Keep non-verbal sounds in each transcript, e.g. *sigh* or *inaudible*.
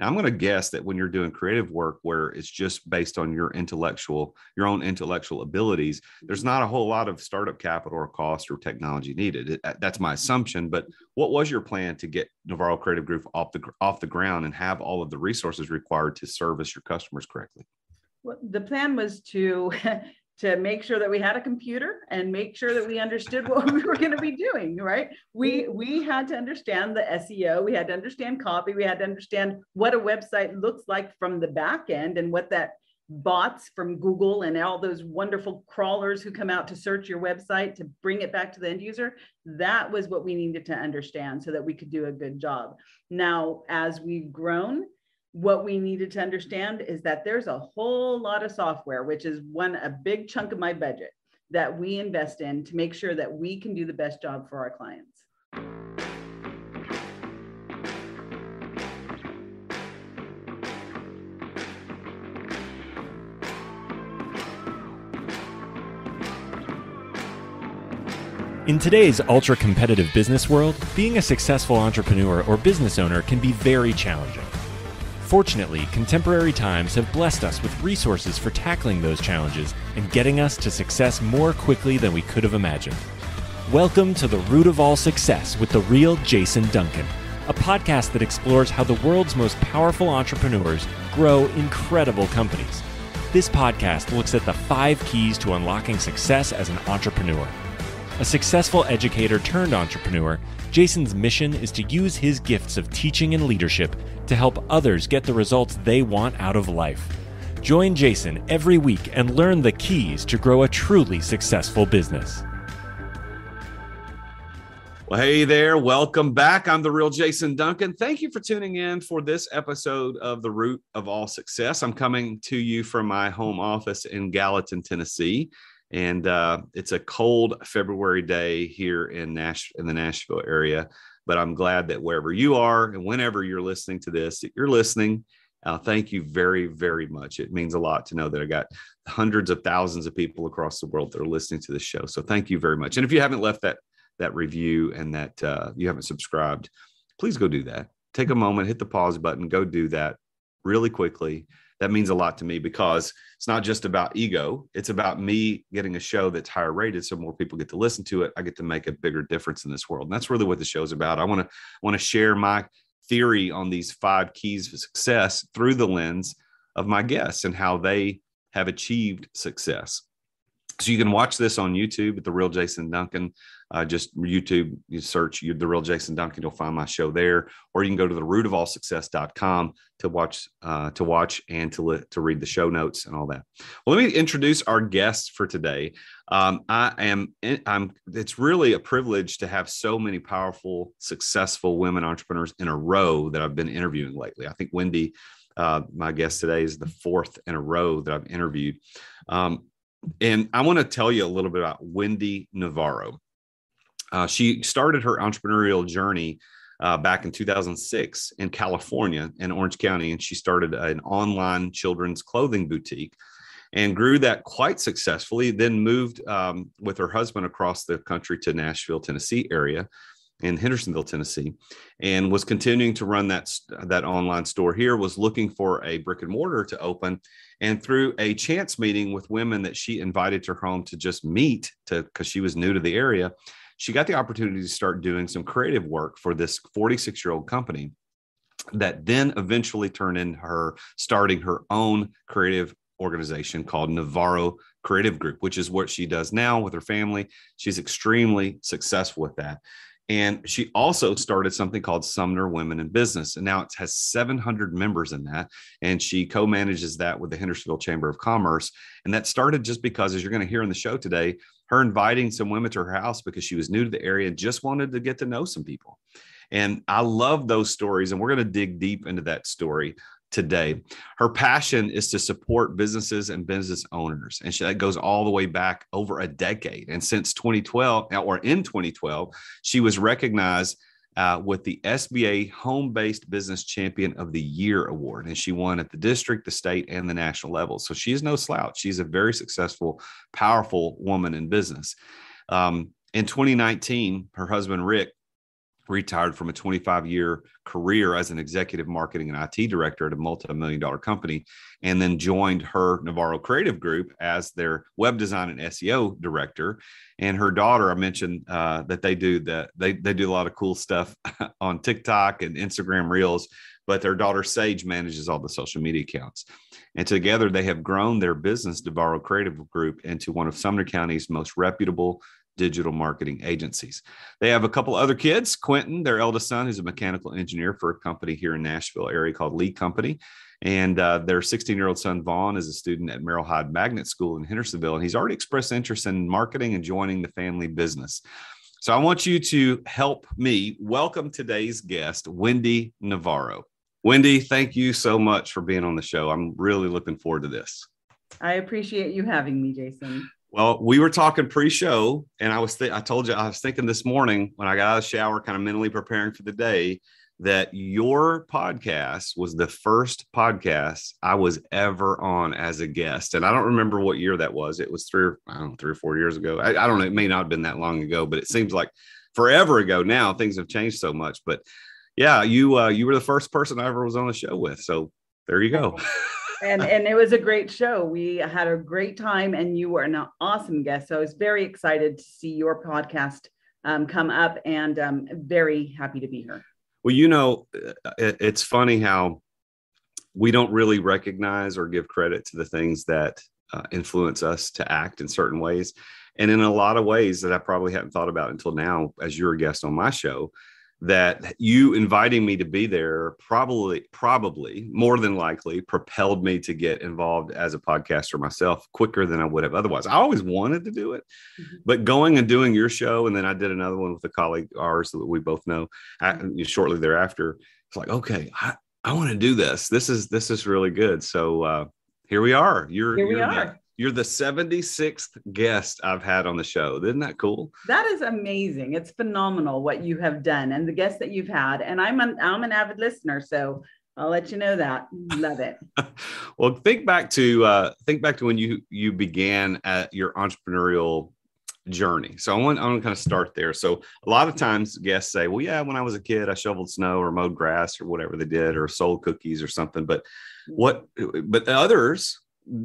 Now, I'm going to guess that when you're doing creative work where it's just based on your intellectual, your own intellectual abilities, there's mm-hmm. not a whole lot of startup capital or cost or technology needed. It, that's my assumption. But what was your plan to get Navarro Creative Group off the off the ground and have all of the resources required to service your customers correctly? Well, the plan was to *laughs* to make sure that we had a computer and make sure that we understood what *laughs* we were going to be doing right? We we had to understand the seo we had to understand copy we had to understand what a website looks like from the back end and what that bots from google and all those wonderful crawlers who come out to search your website to bring it back to the end user that was what we needed to understand so that we could do a good job. Now as we've grown what we needed to understand is that there's a whole lot of software, which is one a big chunk of my budget that we invest in to make sure that we can do the best job for our clients. In today's ultra competitive business world, being a successful entrepreneur or business owner can be very challenging. Fortunately, contemporary times have blessed us with resources for tackling those challenges and getting us to success more quickly than we could have imagined. Welcome to the Root of All Success with the real Jason Duncan, a podcast that explores how the world's most powerful entrepreneurs grow incredible companies. This podcast looks at the five keys to unlocking success as an entrepreneur. A successful educator turned entrepreneur, Jason's mission is to use his gifts of teaching and leadership to help others get the results they want out of life. Join Jason every week and learn the keys to grow a truly successful business. Well, hey there. Welcome back. I'm the real Jason Duncan. Thank you for tuning in for this episode of The Root of All Success. I'm coming to you from my home office in Gallatin, Tennessee. And uh, it's a cold February day here in Nash in the Nashville area but I'm glad that wherever you are and whenever you're listening to this, that you're listening. Uh, thank you very, very much. It means a lot to know that I got hundreds of thousands of people across the world that are listening to this show. So thank you very much. And if you haven't left that that review and that uh, you haven't subscribed, please go do that. Take a moment, hit the pause button, go do that really quickly that means a lot to me because it's not just about ego it's about me getting a show that's higher rated so more people get to listen to it. I get to make a bigger difference in this world. And that's really what the show's about. I want to want to share my theory on these five keys of success through the lens of my guests and how they have achieved success. So you can watch this on youtube at the real jason duncan uh, just YouTube, you search the real Jason Duncan, you'll find my show there, or you can go to the rootofallsuccess.com to watch uh, to watch and to li- to read the show notes and all that. Well, let me introduce our guests for today. Um, I am in, I'm it's really a privilege to have so many powerful, successful women entrepreneurs in a row that I've been interviewing lately. I think Wendy, uh, my guest today, is the fourth in a row that I've interviewed. Um, and I want to tell you a little bit about Wendy Navarro. Uh, she started her entrepreneurial journey uh, back in 2006 in California, in Orange County, and she started an online children's clothing boutique and grew that quite successfully. Then moved um, with her husband across the country to Nashville, Tennessee area, in Hendersonville, Tennessee, and was continuing to run that that online store here. Was looking for a brick and mortar to open, and through a chance meeting with women that she invited to her home to just meet to because she was new to the area she got the opportunity to start doing some creative work for this 46 year old company that then eventually turned into her starting her own creative organization called Navarro Creative Group, which is what she does now with her family. She's extremely successful with that. And she also started something called Sumner Women in Business. And now it has 700 members in that. And she co manages that with the Hendersonville Chamber of Commerce. And that started just because, as you're going to hear in the show today, her inviting some women to her house because she was new to the area and just wanted to get to know some people. And I love those stories. And we're going to dig deep into that story today. Her passion is to support businesses and business owners. And she, that goes all the way back over a decade. And since 2012, or in 2012, she was recognized uh, with the SBA Home Based Business Champion of the Year award. And she won at the district, the state, and the national level. So she is no slouch. She's a very successful, powerful woman in business. Um, in 2019, her husband, Rick, retired from a 25 year career as an executive marketing and IT director at a multi-million dollar company and then joined her Navarro Creative Group as their web design and SEO director. And her daughter I mentioned uh, that they do that they they do a lot of cool stuff *laughs* on TikTok and Instagram Reels but their daughter Saige manages all the social media accounts. And together they have grown their business Navarro Creative Group into one of Sumner County's most reputable digital marketing agencies. They have a couple other kids. Quentin, their eldest son, who's a mechanical engineer for a company here in Nashville area called Lee Company. And uh, their 16 year old son, Vaughn, is a student at Merrol Hyde Magnet School in Hendersonville. And he's already expressed interest in marketing and joining the family business. So I want you to help me welcome today's guest, Wendy Navarro. Wendy, thank you so much for being on the show. I'm really looking forward to this. I appreciate you having me, Jason. Well, we were talking pre-show, and I was th- I told you I was thinking this morning when I got out of the shower, kind of mentally preparing for the day, that your podcast was the first podcast I was ever on as a guest, and I don't remember what year that was. It was three, or, I don't know, three or four years ago. I, I don't know. It may not have been that long ago, but it seems like forever ago now. Things have changed so much, but yeah, you uh, you were the first person I ever was on the show with, so there you go. and and it was a great show. We had a great time, and you were an awesome guest. So I was very excited to see your podcast um, come up, and um, very happy to be here. Well, you know, it, it's funny how we don't really recognize or give credit to the things that uh, influence us to act in certain ways, and in a lot of ways that I probably hadn't thought about until now, as you're a guest on my show that you inviting me to be there probably probably more than likely propelled me to get involved as a podcaster myself quicker than I would have otherwise. I always wanted to do it, mm-hmm. but going and doing your show and then I did another one with a colleague ours that we both know mm-hmm. shortly thereafter. It's like okay, I, I want to do this. This is this is really good. So uh, here we are. You're here we you're are. You're the 76th guest I've had on the show. Isn't that cool? That is amazing. It's phenomenal what you have done and the guests that you've had. And I'm an I'm an avid listener, so I'll let you know that. Love it. *laughs* well, think back to uh, think back to when you you began at your entrepreneurial journey. So I want I want to kind of start there. So a lot of times guests say, "Well, yeah, when I was a kid, I shoveled snow or mowed grass or whatever they did, or sold cookies or something." But what? But others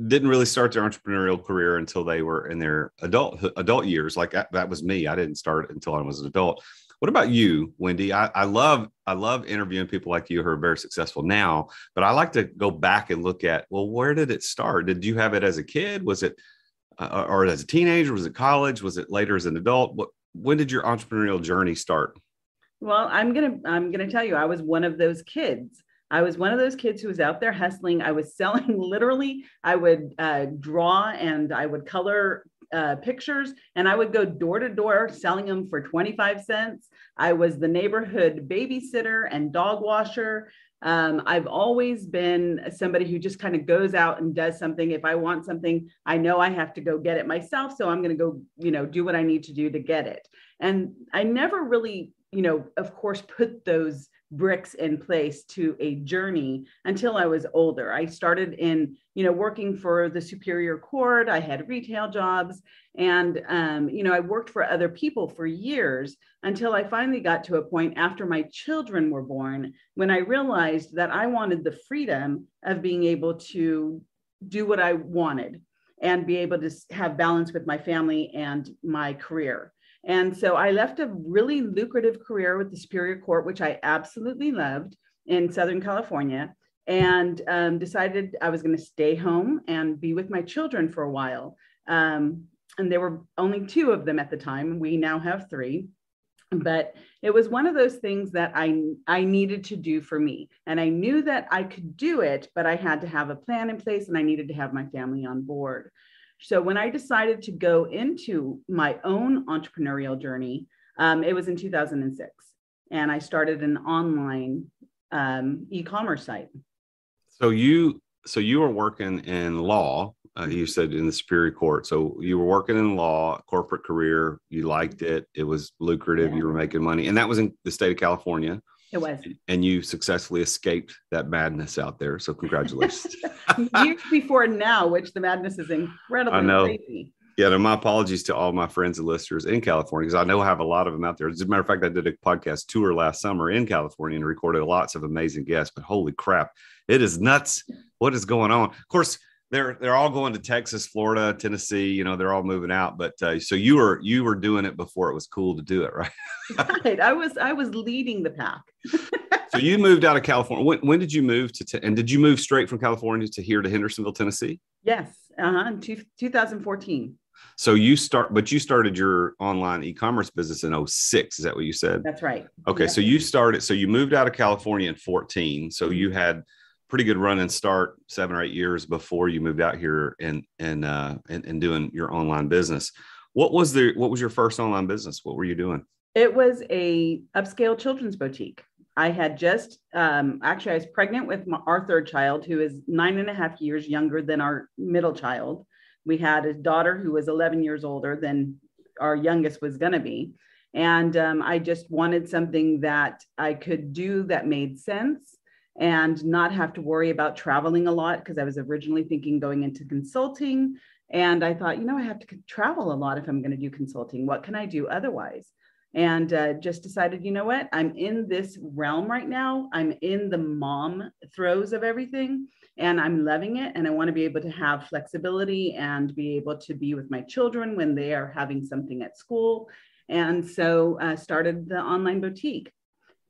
didn't really start their entrepreneurial career until they were in their adult adult years. Like that, that was me. I didn't start until I was an adult. What about you, Wendy? I, I love I love interviewing people like you who are very successful now, but I like to go back and look at well, where did it start? Did you have it as a kid? Was it uh, or as a teenager? Was it college? Was it later as an adult? What when did your entrepreneurial journey start? Well, I'm gonna I'm gonna tell you, I was one of those kids. I was one of those kids who was out there hustling. I was *laughs* selling literally, I would uh, draw and I would color uh, pictures and I would go door to door selling them for 25 cents. I was the neighborhood babysitter and dog washer. Um, I've always been somebody who just kind of goes out and does something. If I want something, I know I have to go get it myself. So I'm going to go, you know, do what I need to do to get it. And I never really, you know, of course, put those bricks in place to a journey until I was older. I started in, you know, working for the Superior Court. I had retail jobs, and um, you know, I worked for other people for years until I finally got to a point after my children were born when I realized that I wanted the freedom of being able to do what I wanted and be able to have balance with my family and my career. And so I left a really lucrative career with the Superior Court, which I absolutely loved in Southern California, and um, decided I was going to stay home and be with my children for a while. Um, and there were only two of them at the time. We now have three. But it was one of those things that I, I needed to do for me. And I knew that I could do it, but I had to have a plan in place and I needed to have my family on board. So when I decided to go into my own entrepreneurial journey, um, it was in 2006, and I started an online um, e-commerce site. So you, so you were working in law. Uh, you said in the Superior Court. So you were working in law, corporate career. You liked it. It was lucrative. Yeah. You were making money, and that was in the state of California. It was. And you successfully escaped that madness out there. So congratulations. *laughs* Years before now, which the madness is incredibly I know. crazy. Yeah, no, my apologies to all my friends and listeners in California because I know I have a lot of them out there. As a matter of fact, I did a podcast tour last summer in California and recorded lots of amazing guests. But holy crap, it is nuts! What is going on? Of course, they're they're all going to Texas, Florida, Tennessee. You know, they're all moving out. But uh, so you were you were doing it before it was cool to do it, right? right. I was I was leading the pack. so you moved out of California. When, when did you move to? and did you move straight from California to here to Hendersonville, Tennessee? Yes, uh-huh, in two, 2014. So you start, but you started your online e-commerce business in 06. Is that what you said? That's right. Okay. So you started, so you moved out of California in 14. So you had pretty good run and start seven or eight years before you moved out here and, and, uh, and, and doing your online business. What was the, what was your first online business? What were you doing? It was a upscale children's boutique. I had just um, actually I was pregnant with my, our third child, who is nine and a half years younger than our middle child. We had a daughter who was 11 years older than our youngest was going to be, and um, I just wanted something that I could do that made sense and not have to worry about traveling a lot because I was originally thinking going into consulting. And I thought, you know, I have to travel a lot if I'm going to do consulting. What can I do otherwise? and uh, just decided, you know what, I'm in this realm right now. I'm in the mom throes of everything and I'm loving it. And I want to be able to have flexibility and be able to be with my children when they are having something at school. And so I uh, started the online boutique.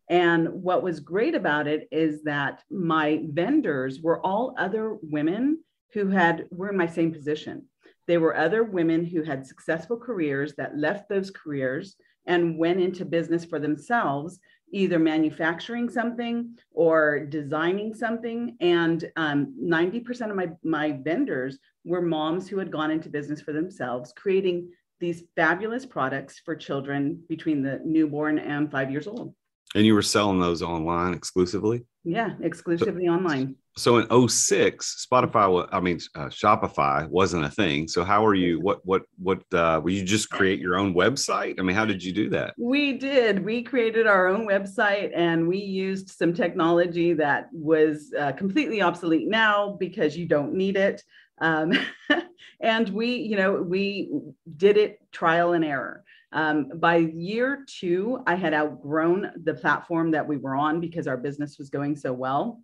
And what was great about it is that my vendors were all other women who had were in my same position. They were other women who had successful careers that left those careers and went into business for themselves, either manufacturing something or designing something. And um, 90% of my, my vendors were moms who had gone into business for themselves, creating these fabulous products for children between the newborn and five years old. And you were selling those online exclusively? Yeah, exclusively so, online. so in 06 spotify i mean uh, shopify wasn't a thing. So how are you what what what uh will you just create your own website? I mean how did you do that? We did. We created our own website and we used some technology that was uh, completely obsolete now because you don't need it. Um, *laughs* and we you know we did it trial and error um, by year two i had outgrown the platform that we were on because our business was going so well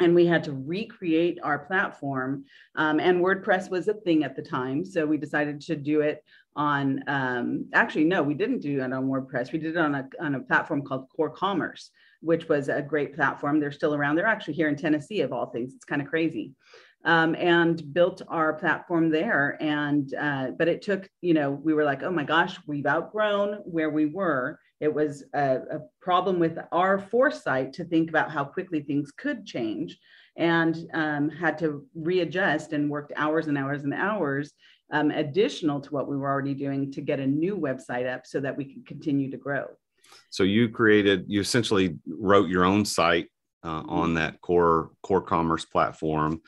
and we had to recreate our platform. Um, and WordPress was a thing at the time. So we decided to do it on, um, actually, no, we didn't do it on WordPress. We did it on a, on a platform called Core Commerce, which was a great platform. They're still around. They're actually here in Tennessee, of all things. It's kind of crazy. Um, and built our platform there. And, uh, but it took, you know, we were like, oh my gosh, we've outgrown where we were it was a, a, problem with our foresight to think about how quickly things could change and um, had to readjust and worked hours and hours and hours um, additional to what we were already doing to get a new website up so that we could continue to grow. So you created, you essentially wrote your own site uh, on that core core commerce platform,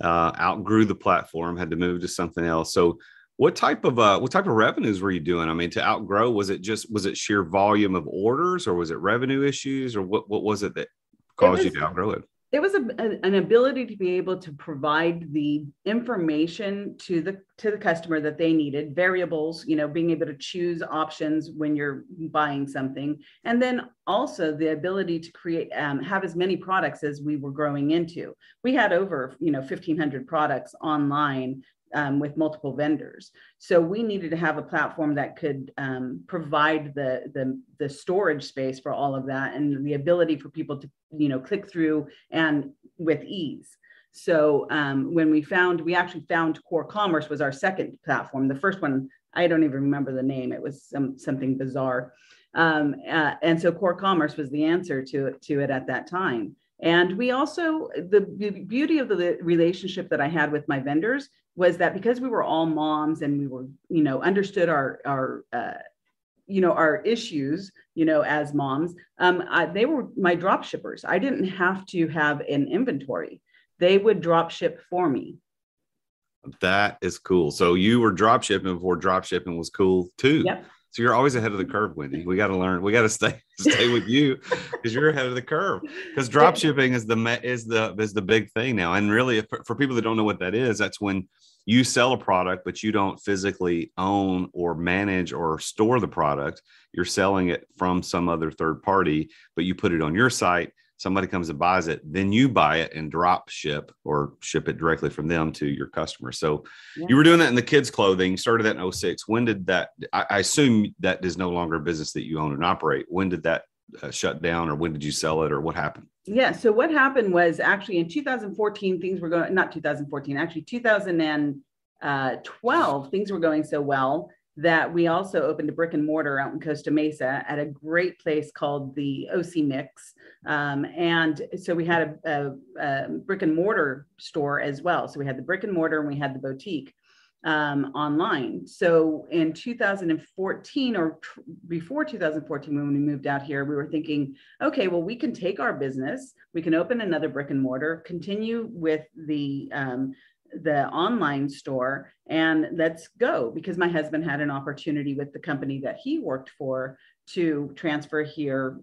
uh, outgrew the platform, had to move to something else. So what type of uh, what type of revenues were you doing? I mean, to outgrow, was it just was it sheer volume of orders, or was it revenue issues, or what what was it that caused it was, you to outgrow it? It was a, an ability to be able to provide the information to the to the customer that they needed, variables, you know, being able to choose options when you're buying something, and then also the ability to create um, have as many products as we were growing into. We had over you know 1,500 products online um, with multiple vendors. So we needed to have a platform that could um, provide the, the, the storage space for all of that and the ability for people to you know click through and with ease. So um, when we found, we actually found Core Commerce was our second platform. The first one, I don't even remember the name. It was some something bizarre. Um, uh, and so Core Commerce was the answer to, to it at that time. And we also, the beauty of the relationship that I had with my vendors was that because we were all moms and we were, you know, understood our, our, uh, you know, our issues, you know, as moms, um, I, they were my drop shippers. I didn't have to have an inventory. They would drop ship for me. That is cool. So you were drop shipping before drop shipping was cool too. Yep. So you're always ahead of the curve, Wendy. We got to learn. We got to stay *laughs* stay with you because you're ahead of the curve. Because *laughs* drop shipping is the is the is the big thing now. And really, for, for people that don't know what that is, that's when you sell a product, but you don't physically own or manage or store the product. You're selling it from some other third party, but you put it on your site. Somebody comes and buys it, then you buy it and drop ship or ship it directly from them to your customer. So Yeah. you were doing that in the kids' clothing. Started that in 06. When did that? I, I assume that is no longer a business that you own and operate. When did that uh, shut down, or when did you sell it, or what happened? Yeah. So what happened was actually in 2014, things were going, not 2014, actually 2012, things were going so well that we also opened a brick and mortar out in Costa Mesa at a great place called the OC Mix. Um, and so we had a, a, a brick and mortar store as well. So we had the brick and mortar and we had the boutique um, online. So in 2014 or tr- before 2014, when we moved out here, we were thinking, okay, well, we can take our business, we can open another brick and mortar, continue with the um, the online store, and let's go. Because my husband had an opportunity with the company that he worked for to transfer here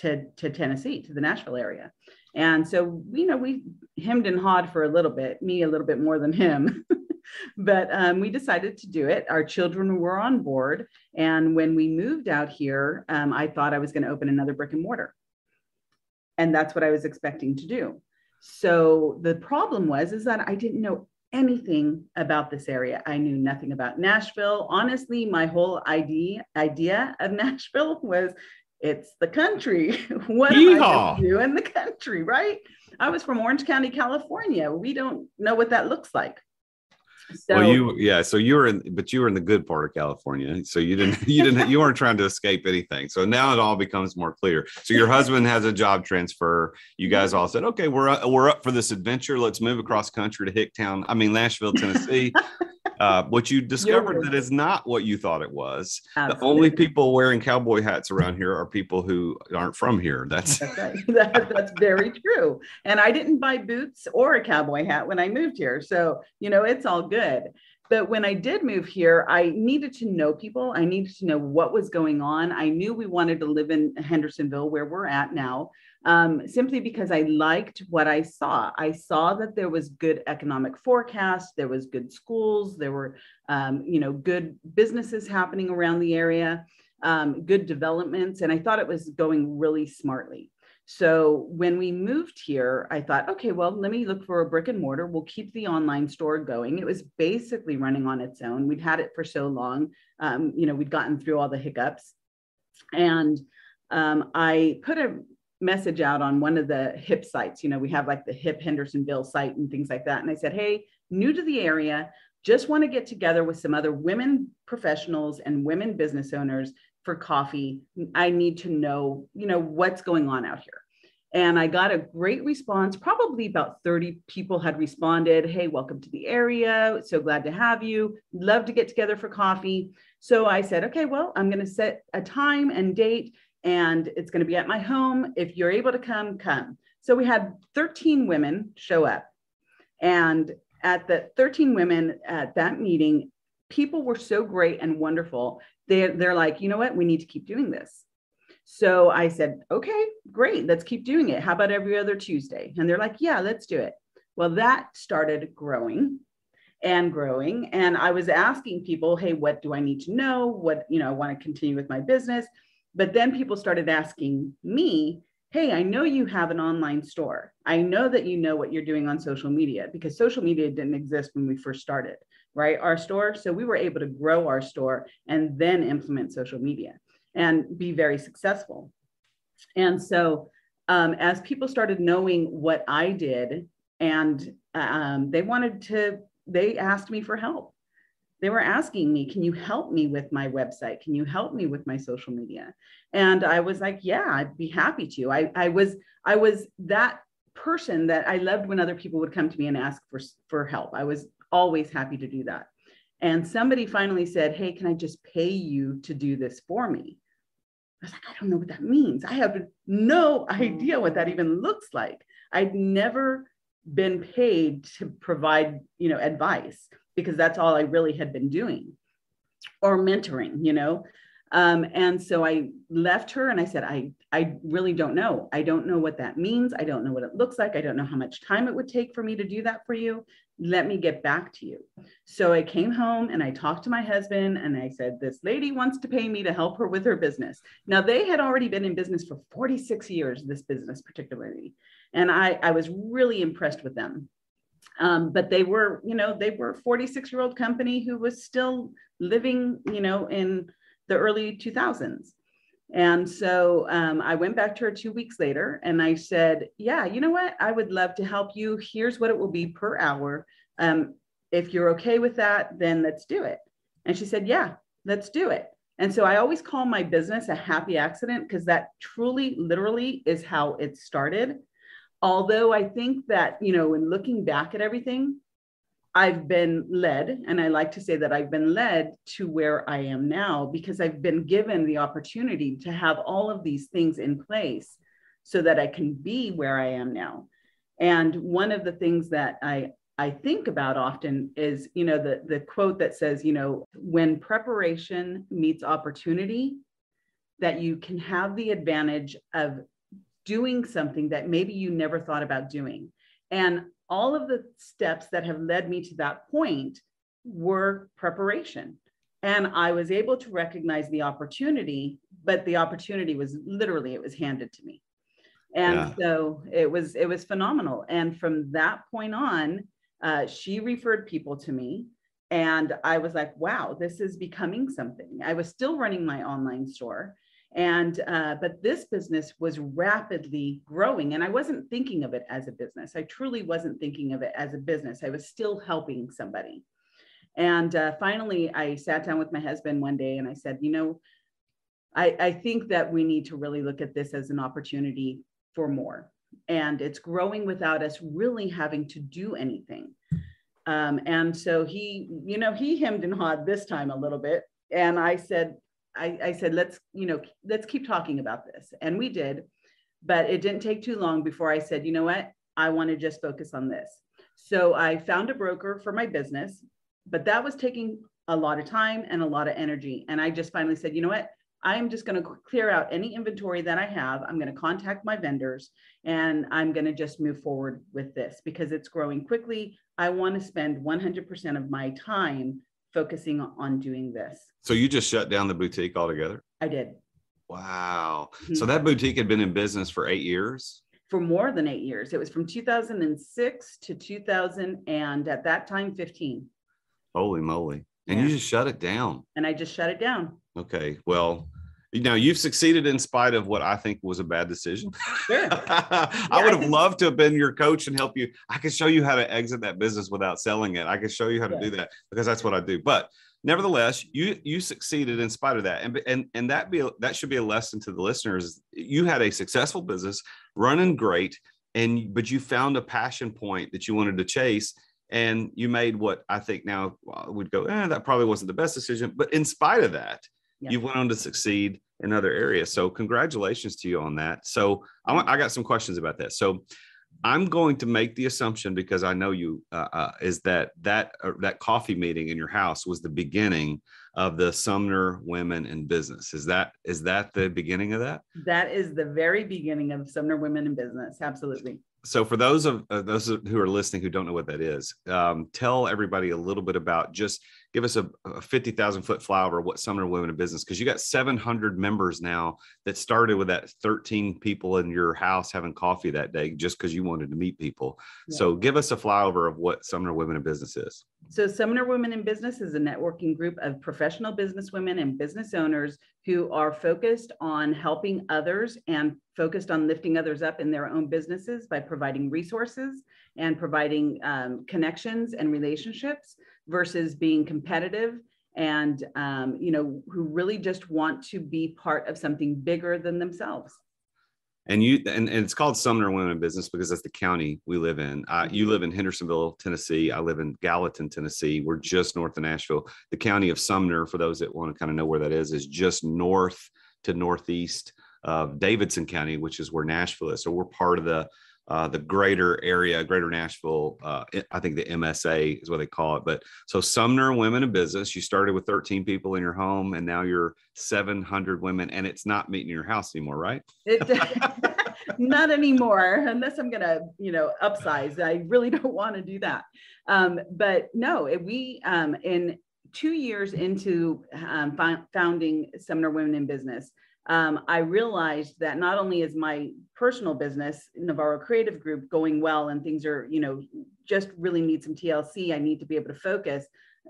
to, to Tennessee, to the Nashville area. And so, you know, we hemmed and hawed for a little bit, me a little bit more than him. *laughs* but um, we decided to do it. Our children were on board. And when we moved out here, um, I thought I was going to open another brick and mortar. And that's what I was expecting to do. So the problem was is that I didn't know anything about this area. I knew nothing about Nashville. Honestly, my whole idea idea of *laughs* Nashville was it's the country. *laughs* what am I Yeehaw. do in the country, right? I was from Orange County, California. We don't know what that looks like. So well, you yeah. So you were in, but you were in the good part of California. So you didn't, *laughs* you didn't, you weren't trying to escape anything. So now it all becomes more clear. So your husband has a job transfer. You guys all said, okay, we're up, we're up for this adventure. Let's move across country to Hicktown. I mean Nashville, Tennessee. *laughs* uh, what you discovered that is not what you thought it was. The only people wearing cowboy hats around here are people who aren't from here. That's That's right. *laughs* That, that's very true. And I didn't buy boots or a cowboy hat when I moved here. So, you know, it's all good. But when I did move here, I needed to know people. I needed to know what was going on. I knew we wanted to live in Hendersonville, where we're at now, um, simply because I liked what I saw. I saw that there was good economic forecast, there was good schools, there were, um, you know, good businesses happening around the area, um, good developments, and I thought it was going really smartly. So when we moved here, I thought, okay, well, let me look for a brick and mortar. We'll keep the online store going. It was basically running on its own. We'd had it for so long. Um, you know, we'd gotten through all the hiccups. And um, I put a message out on one of the HIP sites. You know, we have like the HIP Hendersonville site and things like that. And I said, hey, new to the area, just want to get together with some other women professionals and women business owners for coffee. I need to know, you know, what's going on out here. And I got a great response. Probably about 30 people had responded. Hey, welcome to the area. So glad to have you. Love to get together for coffee. So I said, okay, well, I'm going to set a time and date, and it's going to be at my home. If you're able to come, come. So we had 13 women show up. And at the 13 women at that meeting, people were so great and wonderful. They're, they're like, you know what? We need to keep doing this. So I said, okay, great. Let's keep doing it. How about every other Tuesday? And they're like, yeah, let's do it. Well, that started growing and growing. And I was asking people, hey, what do I need to know? What, you know, I want to continue with my business. But then people started asking me, hey, I know you have an online store. I know that you know what you're doing on social media because social media didn't exist when we first started, right? Our store. So we were able to grow our store and then implement social media and be very successful. And so um, as people started knowing what I did, and um, they wanted to, they asked me for help. They were asking me, can you help me with my website? Can you help me with my social media? And I was like, yeah, I'd be happy to. I, I was, I was that person that I loved when other people would come to me and ask for, for help. I was always happy to do that. And somebody finally said, Hey, can I just pay you to do this for me? I was like, I don't know what that means. I have no idea what that even looks like. I'd never been paid to provide, you know, advice because that's all I really had been doing or mentoring, you know. Um, and so I left her and I said, I, I really don't know. I don't know what that means. I don't know what it looks like. I don't know how much time it would take for me to do that for you. Let me get back to you. So I came home and I talked to my husband and I said, This lady wants to pay me to help her with her business. Now, they had already been in business for 46 years, this business particularly. And I, I was really impressed with them. Um, but they were, you know, they were 46 year old company who was still living, you know, in the early 2000s. And so um, I went back to her two weeks later and I said, Yeah, you know what? I would love to help you. Here's what it will be per hour. Um, if you're okay with that, then let's do it. And she said, Yeah, let's do it. And so I always call my business a happy accident because that truly, literally is how it started. Although I think that, you know, in looking back at everything, I've been led, and I like to say that I've been led to where I am now because I've been given the opportunity to have all of these things in place so that I can be where I am now. And one of the things that I I think about often is, you know, the the quote that says, you know, when preparation meets opportunity, that you can have the advantage of doing something that maybe you never thought about doing. And all of the steps that have led me to that point were preparation. And I was able to recognize the opportunity, but the opportunity was literally, it was handed to me. And yeah. so it was, it was phenomenal. And from that point on, uh, she referred people to me. And I was like, wow, this is becoming something. I was still running my online store and uh, but this business was rapidly growing and i wasn't thinking of it as a business. I truly wasn't thinking of it as a business. I was still helping somebody. And uh, finally i sat down with my husband one day and i said you know I, I think that we need to really look at this as an opportunity for more. And it's growing without us really having to do anything. Um, and so he you know he hemmed and hawed this time a little bit. And i said I, I said, let's, you know, let's keep talking about this. And we did, but it didn't take too long before I said, you know what, I want to just focus on this. So I found a broker for my business, but that was taking a lot of time and a lot of energy. And I just finally said, you know what, I'm just going to clear out any inventory that I have. I'm going to contact my vendors and I'm going to just move forward with this because it's growing quickly. I want to spend 100% of my time focusing on doing this. So you just shut down the boutique altogether? I did. Wow. Mm-hmm. So that boutique had been in business for eight years? For more than eight years. It was from 2006 to 2000, and at that time, 15. Holy moly. And yeah. you just shut it down. And I just shut it down. Okay. Well, you know, you've succeeded in spite of what I think was a bad decision. Sure. *laughs* I yeah, would have loved to have been your coach and help you. I could show you how to exit that business without selling it. I could show you how to yeah. do that because that's what I do. But nevertheless, you you succeeded in spite of that, and and and that be that should be a lesson to the listeners. You had a successful business running great, and but you found a passion point that you wanted to chase. And you made what I think now would go, eh, that probably wasn't the best decision. But in spite of that, yeah. you went on to succeed in other areas. So congratulations to you on that. So I, I got some questions about that. So I'm going to make the assumption because I know you uh, uh, is that that uh, that coffee meeting in your house was the beginning of the Sumner Women in Business. Is that is that the beginning of that? That is the very beginning of Sumner Women in Business. Absolutely. So for those of uh, those who are listening who don't know what that is, um, tell everybody a little bit about just give us a, a 50,000 foot flyover what Sumner Women in Business because you got 700 members now that started with that 13 people in your house having coffee that day just because you wanted to meet people. Yeah. So give us a flyover of what Sumner Women in Business is. So Sumner Women in Business is a networking group of professional businesswomen and business owners who are focused on helping others and focused on lifting others up in their own businesses by providing resources and providing um, connections and relationships versus being competitive and um, you know who really just want to be part of something bigger than themselves and you and, and it's called sumner women in business because that's the county we live in. Uh, you live in hendersonville tennessee. I live in gallatin tennessee. We're just north of nashville. The county of sumner for those that want to kind of know where that is is just north to northeast of davidson county which is where nashville is. So we're part of the uh, the greater area, greater Nashville. Uh, I think the MSA is what they call it. But so Sumner Women in Business, you started with 13 people in your home and now you're 700 women and it's not meeting in your house anymore, right? It, *laughs* *laughs* not anymore, unless I'm going to, you know, upsize. I really *laughs* don't want to do that. Um, but no, we, um, in two years into um, founding Sumner Women in Business, um, I realized that not only is my personal business, Navarro Creative Group, going well and things are, you know, just really need some TLC, I need to be able to focus.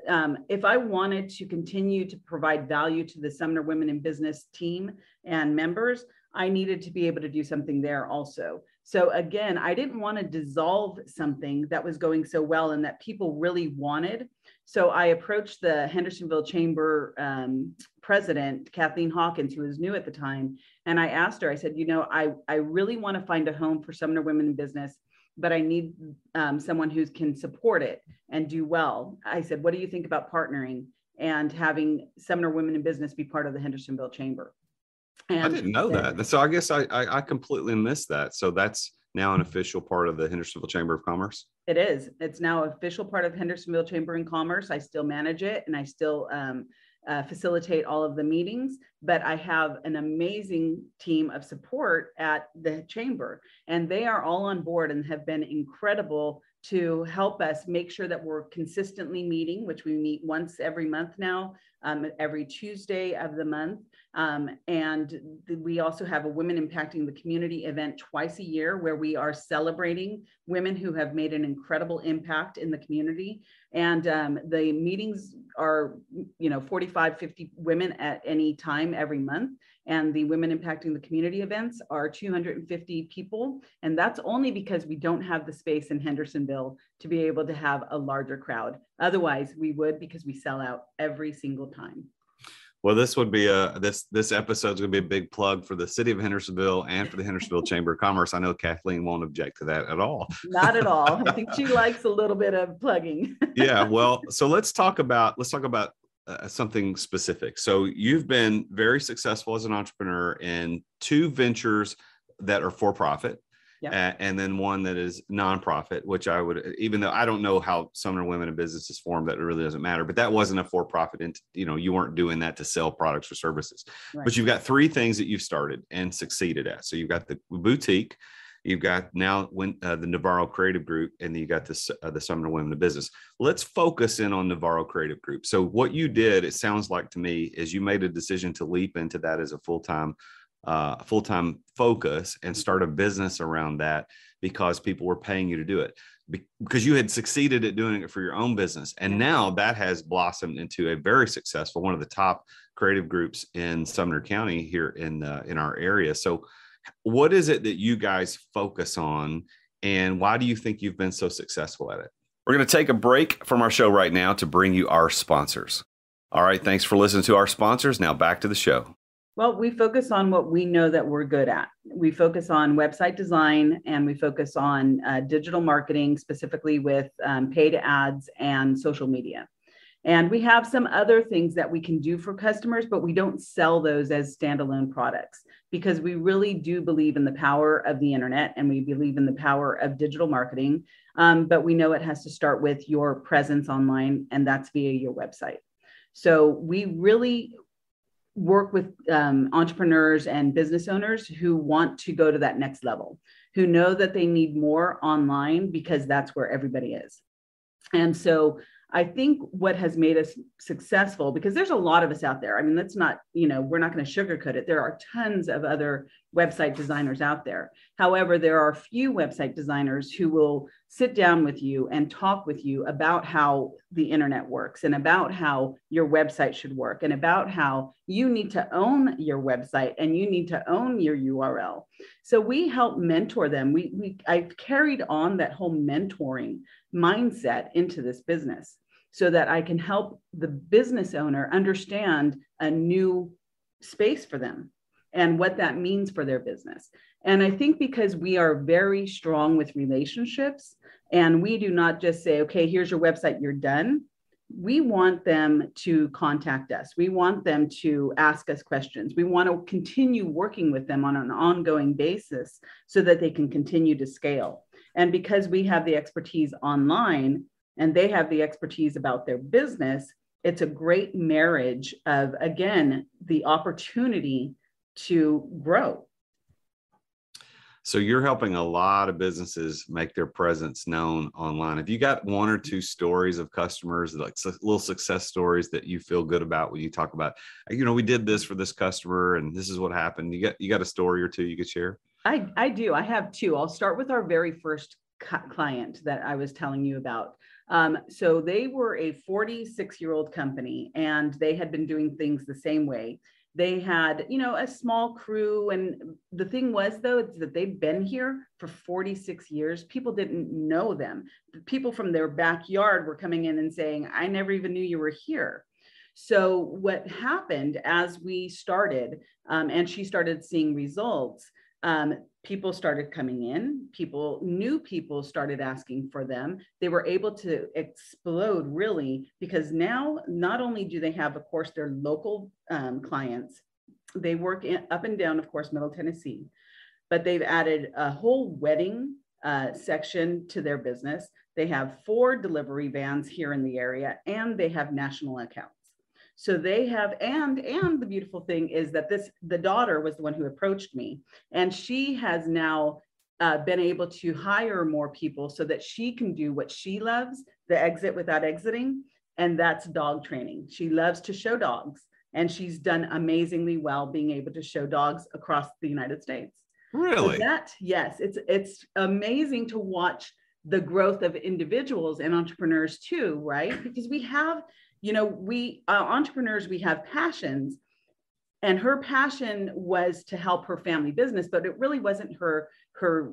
Um, if I wanted to continue to provide value to the Sumner Women in Business team and members, I needed to be able to do something there also. So again, I didn't want to dissolve something that was going so well and that people really wanted. So I approached the Hendersonville Chamber um, president, Kathleen Hawkins, who was new at the time, and I asked her, I said, you know, I, I really want to find a home for Sumner Women in Business, but I need um, someone who can support it and do well. I said, what do you think about partnering and having Sumner Women in Business be part of the Hendersonville Chamber? And I didn't know that. So I guess I, I, I completely missed that. So that's now an official part of the Hendersonville Chamber of Commerce. It is. It's now official part of Hendersonville Chamber and Commerce. I still manage it, and I still um, uh, facilitate all of the meetings. But I have an amazing team of support at the chamber, and they are all on board and have been incredible to help us make sure that we're consistently meeting, which we meet once every month now, um, every Tuesday of the month. Um, and we also have a Women Impacting the Community event twice a year where we are celebrating women who have made an incredible impact in the community. And um, the meetings are, you know, 45, 50 women at any time every month. And the Women Impacting the Community events are 250 people. And that's only because we don't have the space in Hendersonville to be able to have a larger crowd. Otherwise, we would because we sell out every single time. Well, this would be a this this episode is going to be a big plug for the city of Hendersonville and for the Hendersonville *laughs* Chamber of Commerce. I know Kathleen won't object to that at all. Not at all. I think she *laughs* likes a little bit of plugging. yeah. *laughs* Well, so let's talk about let's talk about uh, something specific. So you've been very successful as an entrepreneur in two ventures that are for profit and then one that is nonprofit, which I would, even though I don't know how Sumner Women in Business is formed, that really doesn't matter. But that wasn't a for-profit, and you know, you weren't doing that to sell products or services. Right. But you've got three things that you've started and succeeded at. So you've got the boutique. You've got now when uh, the Navarro Creative Group, and you got this uh, the Sumner Women in Business. Let's focus in on Navarro Creative Group. So what you did, it sounds like to me, is you made a decision to leap into that as a full time uh, full time focus and mm-hmm. start a business around that because people were paying you to do it. Because you had succeeded at doing it for your own business and now that has blossomed into a very successful one of the top creative groups in sumner county here in uh, in our area. So what is it that you guys focus on and why do you think you've been so successful at it? We're going to take a break from our show right now to bring you our sponsors. All right thanks for listening to our sponsors. Now back to the show well, we focus on what we know that we're good at. We focus on website design and we focus on uh, digital marketing, specifically with um, paid ads and social media. And we have some other things that we can do for customers, but we don't sell those as standalone products because we really do believe in the power of the internet and we believe in the power of digital marketing. Um, but we know it has to start with your presence online, and that's via your website. So we really work with um, entrepreneurs and business owners who want to go to that next level, who know that they need more online because that's where everybody is. And so I think what has made us successful, because there's a lot of us out there. I mean, that's not, you know, we're not going to sugarcoat it. There are tons of other website designers out there. However, there are few website designers who will sit down with you and talk with you about how the internet works and about how your website should work and about how you need to own your website and you need to own your URL. So we help mentor them. We, we I've carried on that whole mentoring mindset into this business so that I can help the business owner understand a new space for them and what that means for their business. And I think because we are very strong with relationships and we do not just say, okay, here's your website, you're done. we want them to contact us. We want them to ask us questions. We want to continue working with them on an ongoing basis so that they can continue to scale. And because we have the expertise online and they have the expertise about their business, it's a great marriage of, again, the opportunity to grow. So you're helping a lot of businesses make their presence known online. Have you got one or two stories of customers, like little success stories that you feel good about when you talk about, you know, we did this for this customer and this is what happened. You got you got a story or two you could share? I I do. I have two. I'll start with our very first client that I was telling you about. Um, so they were a 46 year old company and they had been doing things the same way. They had, you know, a small crew. And the thing was, though, it's that they've been here for 46 years. People didn't know them. People from their backyard were coming in and saying, I never even knew you were here. So, what happened as we started um, and she started seeing results, um, people started coming in. People new people started asking for them. They were able to explode really because now not only do they have of course their local um, clients they work in, up and down of course middle tennessee but they've added a whole wedding uh, section to their business. They have four delivery vans here in the area and they have national accounts so they have, and and the beautiful thing is that this the daughter was the one who approached me, and she has now uh, been able to hire more people so that she can do what she loves, the exit without exiting, and that's dog training. She loves to show dogs, and she's done amazingly well being able to show dogs across the United States. Really? So that yes, it's it's amazing to watch the growth of individuals and entrepreneurs too, right? Because we have you know, we uh, entrepreneurs, we have passions. And her passion was to help her family business, but it really wasn't her her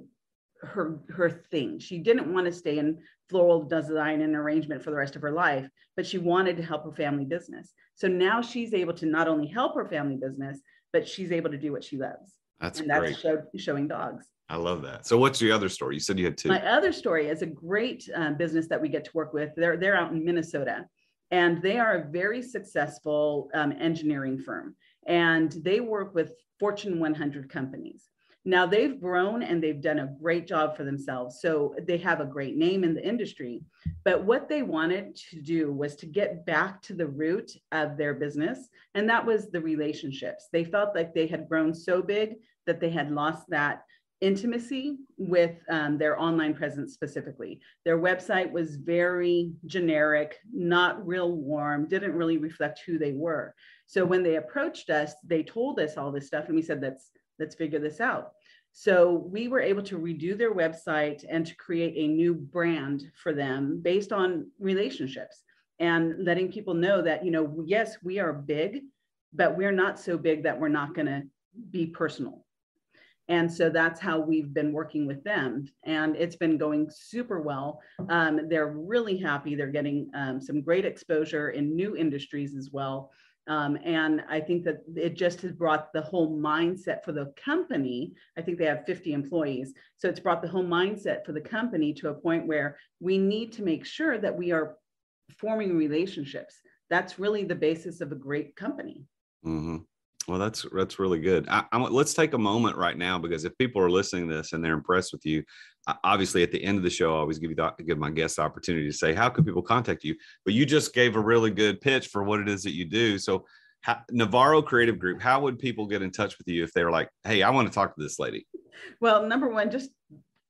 her her thing. She didn't want to stay in floral design and arrangement for the rest of her life, but she wanted to help her family business. So now she's able to not only help her family business, but she's able to do what she loves. That's and great. That's show, showing dogs. I love that. So, what's your other story? You said you had two. My other story is a great uh, business that we get to work with. They're they're out in Minnesota, and they are a very successful um, engineering firm. And they work with fortune 100 companies. Now they've grown and they've done a great job for themselves. So they have a great name in the industry. But what they wanted to do was to get back to the root of their business. And that was the relationships. They felt like they had grown so big that they had lost that intimacy with um, their online presence specifically. Their website was very generic, not real warm, didn't really reflect who they were. So when they approached us, they told us all this stuff, and we said, "Let's let's figure this out." So we were able to redo their website and to create a new brand for them based on relationships and letting people know that you know yes we are big but we're not so big that we're not going to be personal and so that's how we've been working with them. And it's been going super well. Um, they're really happy. They're getting um, some great exposure in new industries as well. Um, and I think that it just has brought the whole mindset for the company. I think they have 50 employees. So it's brought the whole mindset for the company to a point where we need to make sure that we are forming relationships. That's really the basis of a great company. Mm-hmm. Well, that's that's really good. I, let's take a moment right now because if people are listening to this and they're impressed with you, obviously at the end of the show, I always give you the, give my guests the opportunity to say how can people contact you. But you just gave a really good pitch for what it is that you do. So, how, Navarro Creative Group, how would people get in touch with you if they're like, "Hey, I want to talk to this lady"? Well, number one, just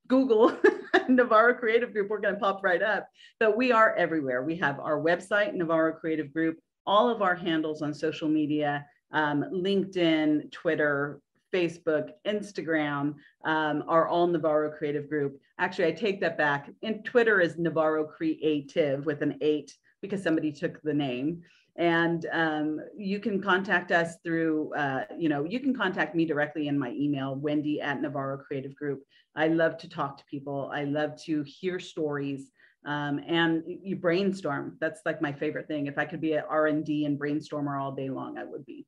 Google *laughs* Navarro Creative Group. We're going to pop right up. But we are everywhere. We have our website, Navarro Creative Group, all of our handles on social media um, LinkedIn, Twitter, Facebook, Instagram um, are all Navarro Creative Group. Actually, I take that back. And Twitter is Navarro Creative with an eight because somebody took the name. And um, you can contact us through, uh, you know, you can contact me directly in my email, Wendy at Navarro Creative Group. I love to talk to people. I love to hear stories. Um, and you brainstorm. That's like my favorite thing. If I could be an R and D and brainstormer all day long, I would be.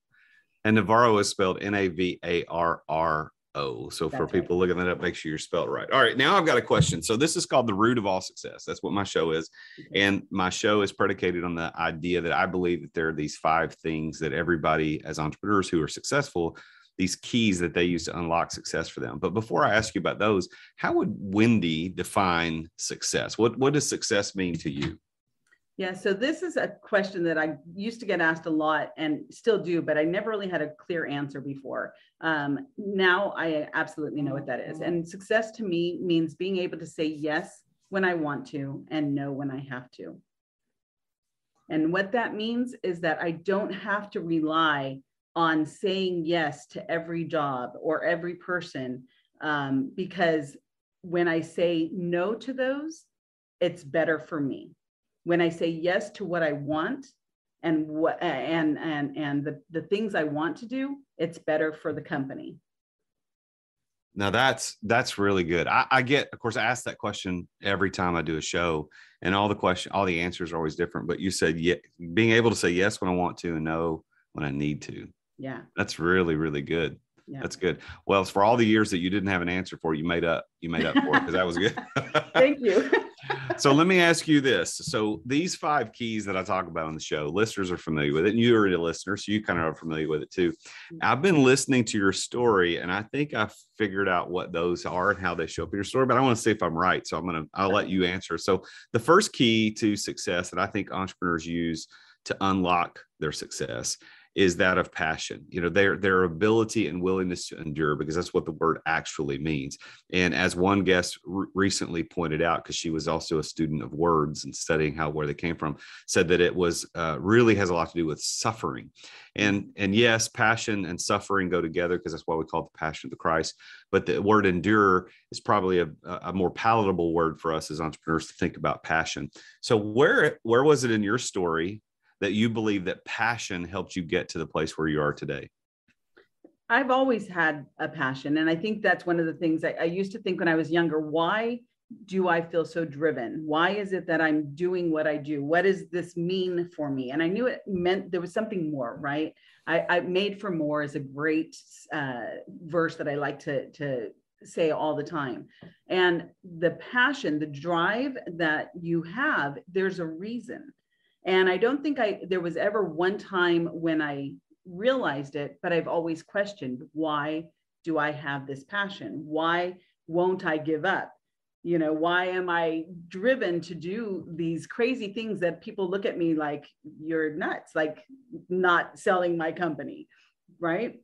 And Navarro is spelled N A V A R R O. So for That's right. people looking that up, make sure you're spelled right. All right. Now I've got a question. So this is called the root of all success. That's what my show is. Mm-hmm. And my show is predicated on the idea that I believe that there are these five things that everybody, as entrepreneurs who are successful, these keys that they use to unlock success for them. But before I ask you about those, how would Wendy define success? What what does success mean to you? Yeah, so this is a question that I used to get asked a lot and still do, but I never really had a clear answer before. Um, now I absolutely know what that is. And success to me means being able to say yes when I want to and no when I have to. And what that means is that I don't have to rely on saying yes to every job or every person um, because when I say no to those, it's better for me when I say yes to what I want and what and and and the, the things I want to do, it's better for the company. Now that's that's really good. I, I get, of course, I ask that question every time I do a show, and all the question, all the answers are always different. But you said yeah, being able to say yes when I want to and no when I need to. Yeah. That's really, really good. Yeah. That's good. Well, for all the years that you didn't have an answer for, you made up. You made up for it because that was good. *laughs* Thank you. *laughs* so let me ask you this. So these five keys that I talk about on the show, listeners are familiar with it, and you're a listener, so you kind of are familiar with it too. Mm-hmm. I've been listening to your story, and I think I figured out what those are and how they show up in your story. But I want to see if I'm right, so I'm gonna I'll let you answer. So the first key to success that I think entrepreneurs use to unlock their success is that of passion you know their their ability and willingness to endure because that's what the word actually means. And as one guest re- recently pointed out because she was also a student of words and studying how where they came from said that it was uh, really has a lot to do with suffering. And and yes passion and suffering go together because that's why we call it the passion of the christ. But the word endure is probably a, a more palatable word for us as entrepreneurs to think about passion. So where where was it in your story that you believe that passion helped you get to the place where you are today? I've always had a passion. And I think that's one of the things I, I, used to think when I was younger why do I feel so driven? Why is it that I'm doing what I do? What does this mean for me? And I knew it meant there was something more, right? I, I made for more is a great uh, verse that I like to, to say all the time. And the passion, the drive that you have, there's a reason and I don't think I there was ever one time when I realized it, but I've always questioned why do I have this passion? Why won't I give up? You know, why am I driven to do these crazy things that people look at me like you're nuts, like not selling my company, right?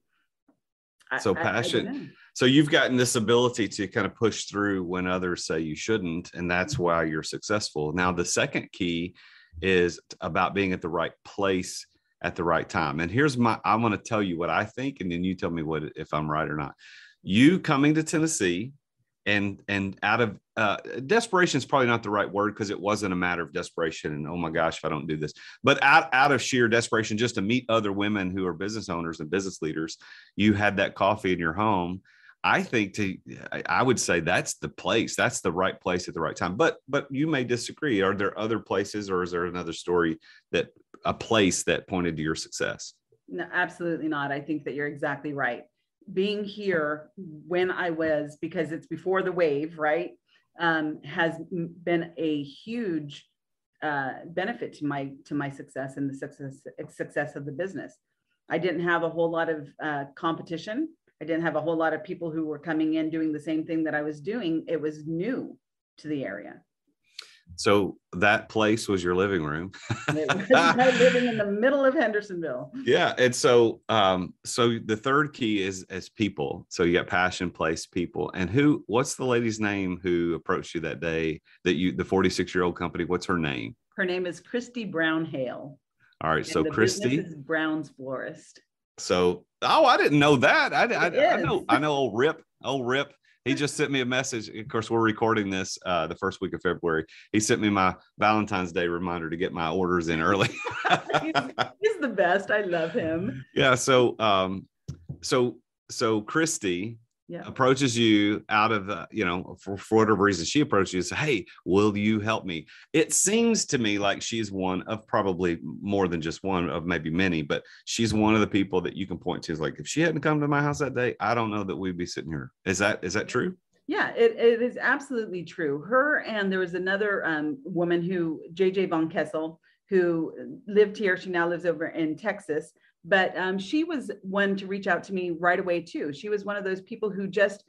So passion. I, I so you've gotten this ability to kind of push through when others say you shouldn't, and that's mm-hmm. why you're successful. Now, the second key is about being at the right place at the right time. And here's my I'm going to tell you what I think and then you tell me what if I'm right or not. You coming to Tennessee and and out of uh, desperation is probably not the right word because it wasn't a matter of desperation and oh my gosh if I don't do this, but out out of sheer desperation just to meet other women who are business owners and business leaders, you had that coffee in your home I think to I would say that's the place. That's the right place at the right time. But but you may disagree. Are there other places or is there another story that a place that pointed to your success? No, absolutely not. I think that you're exactly right. Being here when I was because it's before the wave, right? Um, has been a huge uh, benefit to my to my success and the success success of the business. I didn't have a whole lot of uh, competition I didn't have a whole lot of people who were coming in doing the same thing that I was doing. It was new to the area. So that place was your living room. *laughs* living in the middle of Hendersonville. Yeah, and so um, so the third key is as people. So you got passion, place, people, and who? What's the lady's name who approached you that day? That you, the forty-six year old company. What's her name? Her name is Christy Brown Hale. All right, so Christy is Brown's florist. So, oh, I didn't know that. I, I, I, know, I know old Rip, old Rip. He just sent me a message. Of course, we're recording this uh, the first week of February. He sent me my Valentine's Day reminder to get my orders in early. he's, *laughs* he's the best. I love him. Yeah. So, um, so, so Christy Yeah. approaches you out of the, you know, for, for whatever reason, she approaches you and says, Hey, will you help me? It seems to me like she's one of probably more than just one of maybe many, but she's one of the people that you can point to. Is like, if she hadn't come to my house that day, I don't know that we'd be sitting here. Is that, is that true? Yeah, it, it is absolutely true. Her and there was another um, woman who, JJ Von Kessel, who lived here. She now lives over in Texas, but um, she was one to reach out to me right away too. She was one of those people who just,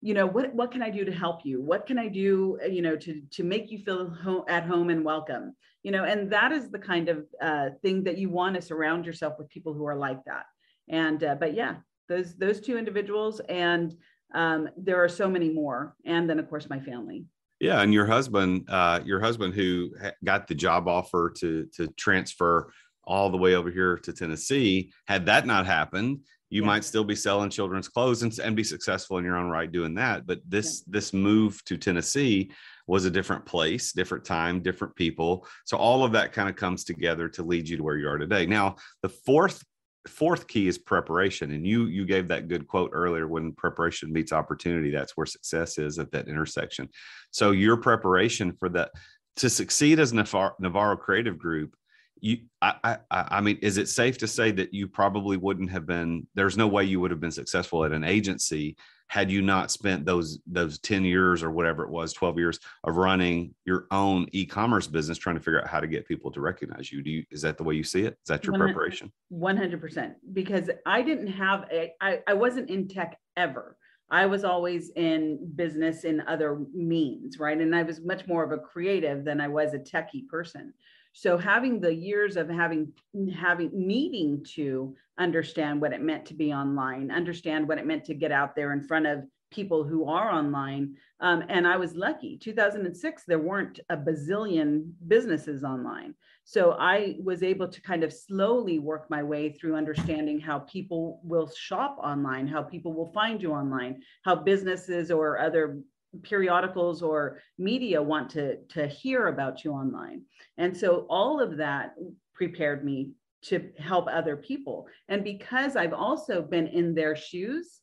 you know, what what can I do to help you? What can I do, you know, to to make you feel home, at home and welcome? You know, and that is the kind of uh, thing that you want to surround yourself with people who are like that. And uh, but yeah, those those two individuals and um, there are so many more and then of course my family yeah and your husband uh, your husband who got the job offer to to transfer all the way over here to tennessee had that not happened you yeah. might still be selling children's clothes and, and be successful in your own right doing that but this yeah. this move to tennessee was a different place different time different people so all of that kind of comes together to lead you to where you are today now the fourth fourth key is preparation and you you gave that good quote earlier when preparation meets opportunity that's where success is at that intersection. So your preparation for that to succeed as navarro, navarro creative group you I, I i mean is it safe to say that you probably wouldn't have been there's no way you would have been successful at an agency had you not spent those those 10 years or whatever it was 12 years of running your own e-commerce business trying to figure out how to get people to recognize you? Do you is that the way you see it? Is that your 100, preparation? 100% because i didn't have a I, I wasn't in tech ever. I was always in business in other means right? And i was much more of a creative than i was a techie person so having the years of having having needing to understand what it meant to be online, understand what it meant to get out there in front of people who are online. Um, and I was lucky. 2006, there weren't a bazillion businesses online. So I was able to kind of slowly work my way through understanding how people will shop online, how people will find you online, how businesses or other periodicals or media want to, to hear about you online. And so all of that prepared me to help other people. And because I've also been in their shoes,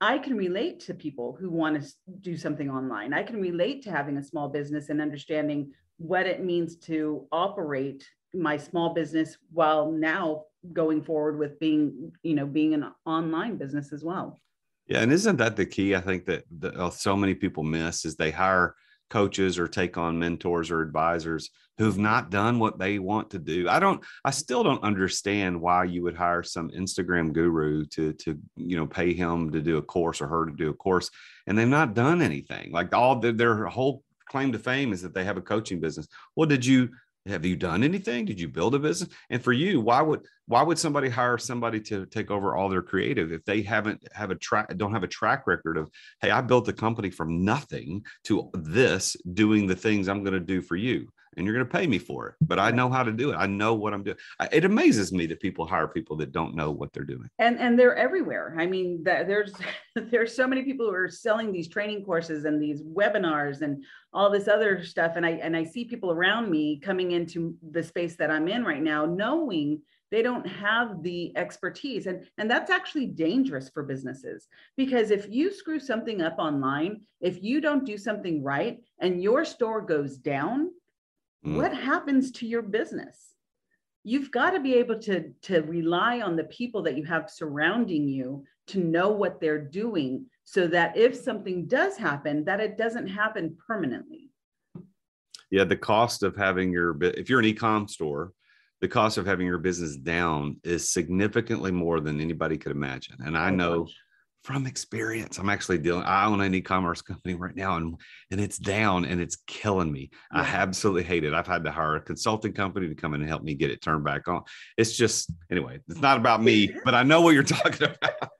I can relate to people who want to do something online. I can relate to having a small business and understanding what it means to operate my small business while now going forward with being, you know, being an online business as well. Yeah, and isn't that the key? I think that the, uh, so many people miss is they hire coaches or take on mentors or advisors who've not done what they want to do. I don't I still don't understand why you would hire some Instagram guru to to you know pay him to do a course or her to do a course and they've not done anything. Like all the, their whole claim to fame is that they have a coaching business. Well, did you have you done anything? Did you build a business? And for you why would why would somebody hire somebody to take over all their creative if they haven't have a track don't have a track record of hey i built a company from nothing to this doing the things i'm going to do for you and you're going to pay me for it. But I know how to do it. I know what I'm doing. It amazes me that people hire people that don't know what they're doing. And and they're everywhere. I mean, there's *laughs* there's so many people who are selling these training courses and these webinars and all this other stuff. And I and I see people around me coming into the space that I'm in right now, knowing they don't have the expertise and and that's actually dangerous for businesses because if you screw something up online if you don't do something right and your store goes down mm. what happens to your business? You've got to be able to, to rely on the people that you have surrounding you to know what they're doing so that if something does happen, that it doesn't happen permanently. Yeah, the cost of having your if you're an e-com store, the cost of having your business down is significantly more than anybody could imagine. And I know from experience. I'm actually dealing. I own an e-commerce company right now, and and it's down and it's killing me. Yeah. I absolutely hate it. I've had to hire a consulting company to come in and help me get it turned back on. It's just anyway. It's not about me, *laughs* but I know what you're talking *laughs* about.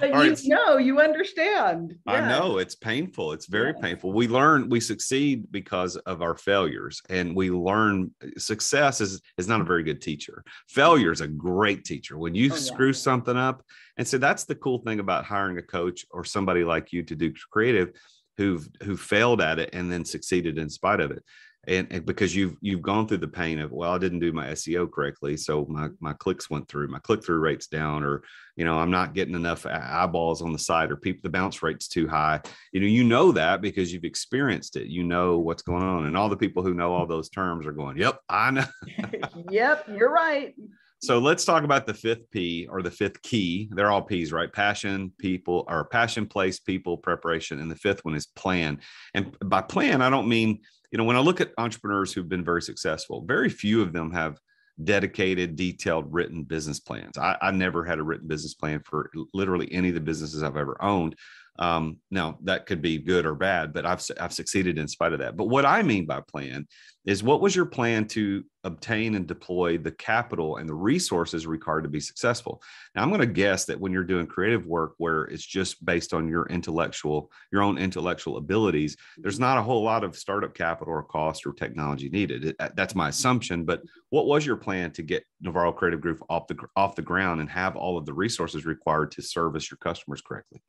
But you right. know, you understand. Yeah. I know it's painful. It's very yeah. painful. We learn, we succeed because of our failures, and we learn. Success is is not a very good teacher. Failure is a great teacher. When you oh, screw something up and so that's the cool thing about hiring a coach or somebody like you to do creative who've who failed at it and then succeeded in spite of it. and, and, because you've you've gone through the pain of well i didn't do my seo correctly so my my clicks went through my click-through rates down or you know i'm not getting enough eyeballs on the site or people the bounce rate's too high. You know you know that because you've experienced it. You know what's going on. And all the people who know all those terms are going yep i know. *laughs* Yep you're right so let's talk about the fifth P or the fifth key. They're all P's, right? Passion, people, or passion, place, people, preparation. And the fifth one is plan. And by plan, I don't mean you know, when I look at entrepreneurs who've been very successful, very few of them have dedicated, detailed, written business plans. I, I never had a written business plan for literally any of the businesses I've ever owned. Um, now that could be good or bad, but I've I've succeeded in spite of that. But what I mean by plan is what was your plan to obtain and deploy the capital and the resources required to be successful? Now I'm going to guess that when you're doing creative work where it's just based on your intellectual, your own intellectual abilities, there's not a whole lot of startup capital or cost or technology needed. That's my assumption. But what was your plan to get Navarro Creative Group off the off the ground and have all of the resources required to service your customers correctly?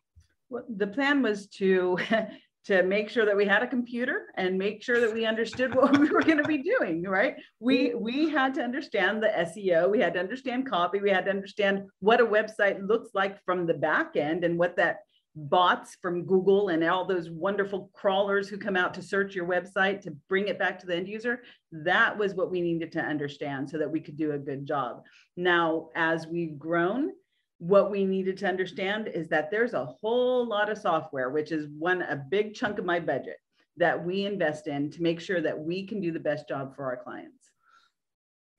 Well, the plan was to *laughs* to make sure that we had a computer and make sure that we understood what we were going to be doing right? We we had to understand the seo we had to understand copy we had to understand what a website looks like from the back end and what that bots from google and all those wonderful crawlers who come out to search your website to bring it back to the end user that was what we needed to understand so that we could do a good job. Now as we've grown what we needed to understand is that there's a whole lot of software, which is one a big chunk of my budget that we invest in to make sure that we can do the best job for our clients.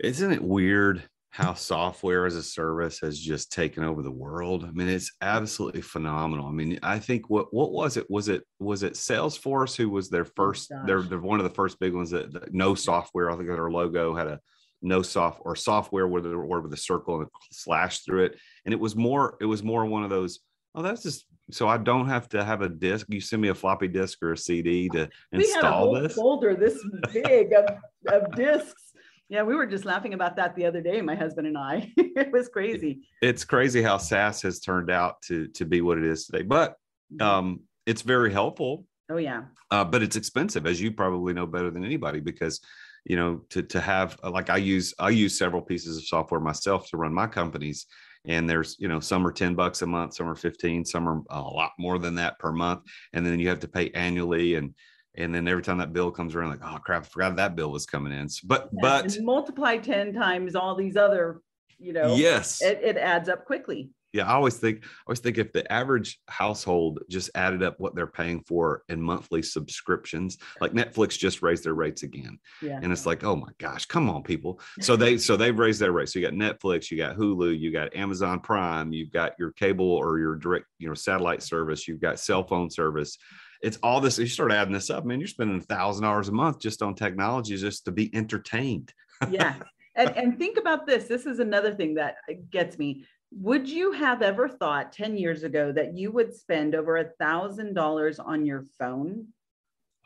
Isn't it weird how software as a service has just taken over the world? I mean, it's absolutely phenomenal. I mean, I think what what was it? Was it was it Salesforce who was their oh first? Oh, they're, they're one of the first big ones that, that no software. I think their logo had a no soft or software with a word with a circle and a slash through it. And it was more, it was more one of those, oh, that's just so I don't have to have a disc. You send me a floppy disk or a CD to we install had a this folder this big of, of discs. Yeah, we were just laughing about that the other day, my husband and I. *laughs* it was crazy. It's crazy how SaaS has turned out to to be what it is today. But um, it's very helpful. Oh yeah. Uh, but it's expensive, as you probably know better than anybody, because you know to to have like i use i use several pieces of software myself to run my companies and there's you know some are 10 bucks a month some are 15 some are a lot more than that per month and then you have to pay annually and and then every time that bill comes around like oh crap i forgot that bill was coming in. But but multiply 10 times all these other you know yes. it, it adds up quickly yeah, I always think I always think if the average household just added up what they're paying for in monthly subscriptions, like Netflix just raised their rates again. Yeah. And it's like, oh my gosh, come on, people. So *laughs* they so they've raised their rates. So you got Netflix, you got Hulu, you got Amazon Prime, you've got your cable or your direct, you know, satellite service, you've got cell phone service. It's all this. You start adding this up, man. You're spending a thousand dollars a month just on technology just to be entertained. yeah. And, and think about this. This is another thing that uh, gets me would you have ever thought 10 years ago that you would spend over a thousand dollars on your phone?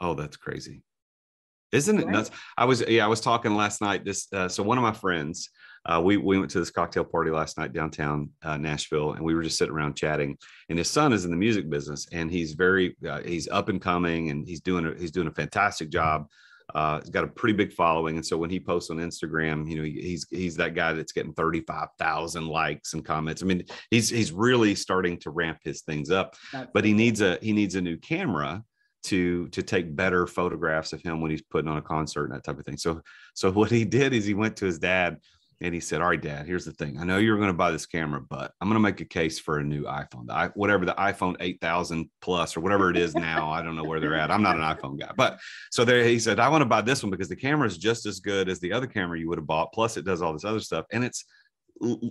Oh, that's crazy. Isn't it right. nuts? I was, yeah, I was talking last night. This, uh, so one of my friends, uh, we, we went to this cocktail party last night downtown uh, Nashville, and we were just sitting around chatting. And his son is in the music business, and he's very uh, he's up and coming, and he's doing a, he's doing a fantastic job uh, he's got a pretty big following, and so when he posts on Instagram, you know, he's he's that guy that's getting thirty five thousand likes and comments. I mean, he's he's really starting to ramp his things up, that's but he needs a he needs a new camera to to take better photographs of him when he's putting on a concert and that type of thing. So so what he did is he went to his dad and he said, "All right, Dad. Here's the thing. I know you're going to buy this camera, but I'm going to make a case for a new iPhone. The, I, whatever the iPhone 8000 Plus or whatever it is now. I don't know where they're at. I'm not an iPhone guy, but so there he said, I want to buy this one because the camera is just as good as the other camera you would have bought. Plus, it does all this other stuff, and it's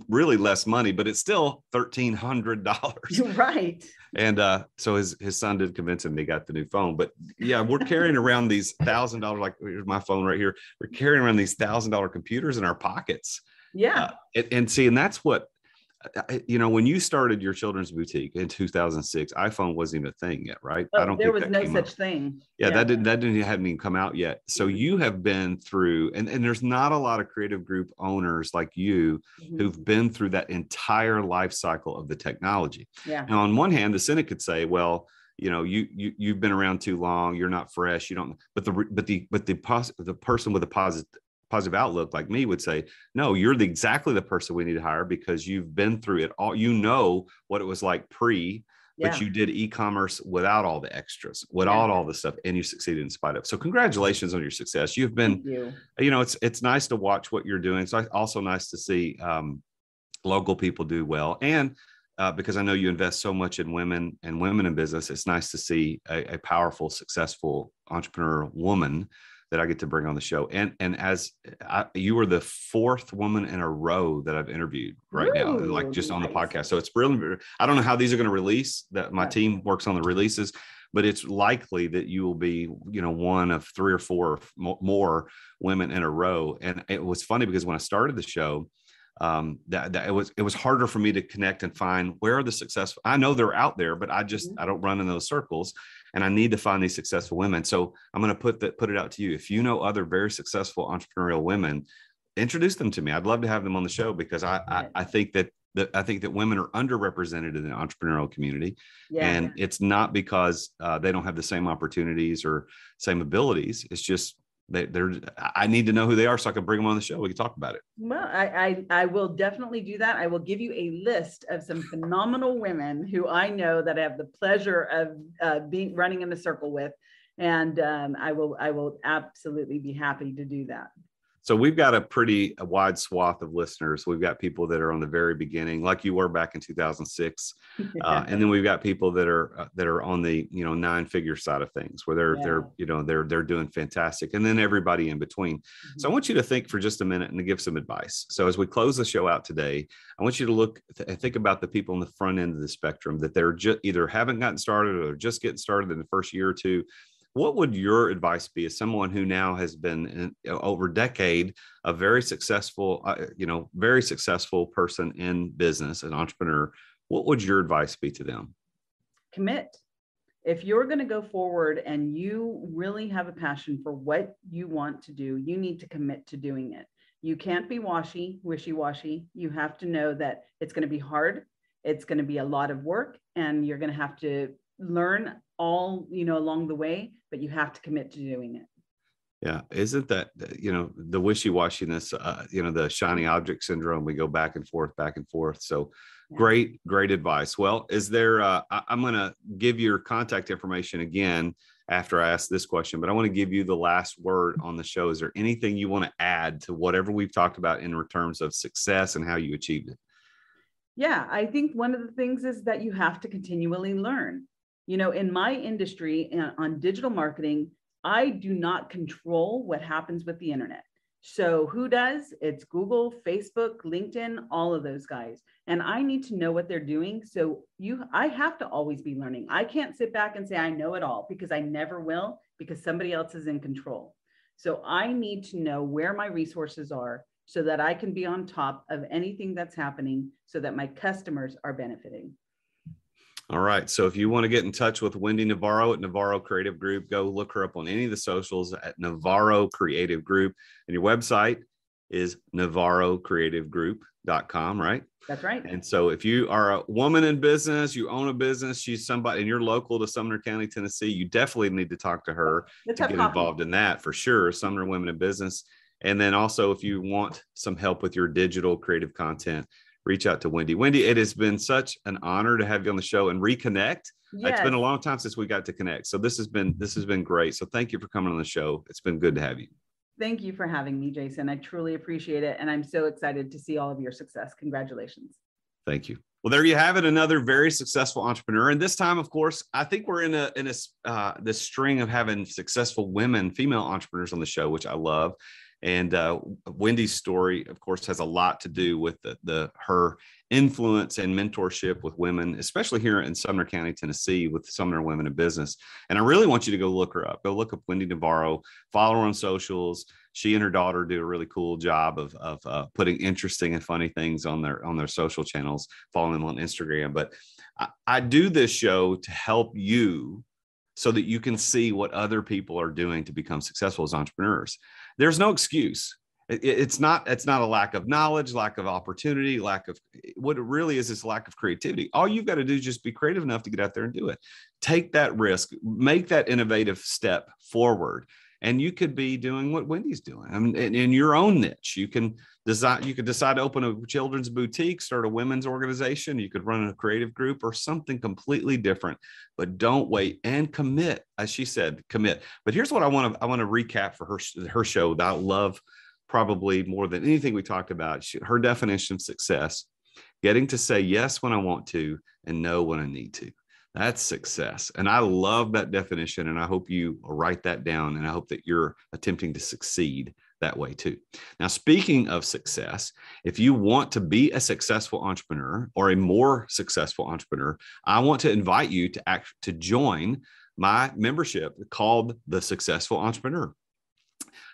really less money, but it's still thirteen hundred dollars. *laughs* Right. And uh, so his his son did convince him they got the new phone. But yeah, we're carrying *laughs* around these thousand dollars. Like here's my phone right here. We're carrying around these thousand dollar computers in our pockets. Yeah. Uh, and, and see, and that's what you know, when you started your children's boutique in 2006, iPhone wasn't even a thing yet, right? Oh, I don't. There was no such thing. Yeah, yeah, that didn't that didn't hadn't even come out yet. So mm-hmm. you have been through, and and there's not a lot of creative group owners like you mm-hmm. who've been through that entire life cycle of the technology. Yeah. Now, on one hand, the cynic could say, well, you know you you you've been around too long you're not fresh you don't but the but the but the pos- the person with a positive positive outlook like me would say no you're the exactly the person we need to hire because you've been through it all you know what it was like pre yeah. but you did e-commerce without all the extras without yeah. all the stuff and you succeeded in spite of so congratulations on your success you've been you. you. know it's it's nice to watch what you're doing so also nice to see um, local people do well and uh, because I know you invest so much in women and women in business, it's nice to see a, a, powerful, successful entrepreneur woman that I get to bring on the show. And and as I, you are the fourth woman in a row that I've interviewed right Ooh, now, like just nice. on the podcast. So it's really I don't know how these are going to release. That my team works on the releases, but it's likely that you will be you know one of three or four more women in a row. And it was funny because when I started the show um, that, that it was it was harder for me to connect and find where are the successful. I know they're out there, but I just mm-hmm. I don't run in those circles, and I need to find these successful women. So I'm going to put that put it out to you. If you know other very successful entrepreneurial women, introduce them to me. I'd love to have them on the show because I I, I think that that I think that women are underrepresented in the entrepreneurial community, yeah. and it's not because uh, they don't have the same opportunities or same abilities. It's just they, they're i need to know who they are so i can bring them on the show. We can talk about it. Well I, I, I will definitely do that. I will give you a list of some phenomenal women who i know that I have the pleasure of uh, being running in the circle with. And um, i will i will absolutely be happy to do that so we've got a pretty a wide swath of listeners. We've got people that are on the very beginning, like you were back in 2006, uh, and then we've got people that are uh, that are on the you know nine figure side of things, where they're yeah. they're you know they're they're doing fantastic, and then everybody in between. Mm-hmm. So I want you to think for just a minute and to give some advice. So as we close the show out today, I want you to look th- think about the people on the front end of the spectrum that they're just either haven't gotten started or just getting started in the first year or two what would your advice be as someone who now has been in, over a decade a very successful uh, you know very successful person in business an entrepreneur what would your advice be to them? Commit. If you're going to go forward and you really have a passion for what you want to do you need to commit to doing it. You can't be washy wishy-washy. You have to know that it's going to be hard it's going to be a lot of work and you're going to have to learn all you know along the way but you have to commit to doing it. Yeah. Isn't that you know the wishy-washiness uh, you know the shiny object syndrome we go back and forth back and forth. So yeah. great great advice. Well is there uh, I, i'm going to give your contact information again after i ask this question but i want to give you the last word on the show. Is there anything you want to add to whatever we've talked about in terms of success and how you achieved it? Yeah. I think one of the things is that you have to continually learn you know, in my industry uh, on digital marketing, I do not control what happens with the internet. So who does? It's Google, Facebook, LinkedIn, all of those guys. And I need to know what they're doing. So you I have to always be learning. I can't sit back and say I know it all because I never will because somebody else is in control. So I need to know where my resources are so that I can be on top of anything that's happening so that my customers are benefiting. All right. So if you want to get in touch with Wendy Navarro at Navarro Creative Group, go look her up on any of the socials at Navarro Creative Group. And your website is navarrocreativegroup.com, right? That's right. And so if you are a woman in business, you own a business, she's somebody and you're local to Sumner County, Tennessee, you definitely need to talk to her Let's to get coffee. involved in that for sure. Sumner Women in Business. And then also if you want some help with your digital creative content, reach out to Wendy. Wendy, it has been such an honor to have you on the show and reconnect. Yes. It's been a long time since we got to connect. So this has been this has been great. So thank you for coming on the show. It's been good to have you. Thank you for having me, Jason. I truly appreciate it. And I'm so excited to see all of your success. Congratulations. Thank you. Well, there you have it. Another very successful entrepreneur. And this time, of course, I think we're in a in a uh, this string of having successful women, female entrepreneurs on the show, which I love. And uh, Wendy's story, of course, has a lot to do with the, the her influence and mentorship with women, especially here in Sumner County, Tennessee, with Sumner Women in Business. And I really want you to go look her up. Go look up Wendy Navarro, follow her on socials. She and her daughter do a really cool job of, of uh, putting interesting and funny things on their on their social channels. Follow them on Instagram. But I, I do this show to help you so that you can see what other people are doing to become successful as entrepreneurs there's no excuse. it's not it's not a lack of knowledge lack of opportunity lack of what it really is is lack of creativity. All you've got to do is just be creative enough to get out there and do it. Take that risk. Make that innovative step forward and you could be doing what wendy's doing. I mean in, in your own niche you can design you could decide to open a children's boutique start a women's organization you could run a creative group or something completely different but don't wait and commit as she said commit. But here's what i want to i want to recap for her her show that i love probably more than anything we talked about, she, her definition of success, getting to say yes when I want to and no when I need to. That's success. And I love that definition. And I hope you write that down. And I hope that you're attempting to succeed that way too. Now, speaking of success, if you want to be a successful entrepreneur or a more successful entrepreneur, I want to invite you to act to join my membership called the Successful Entrepreneur.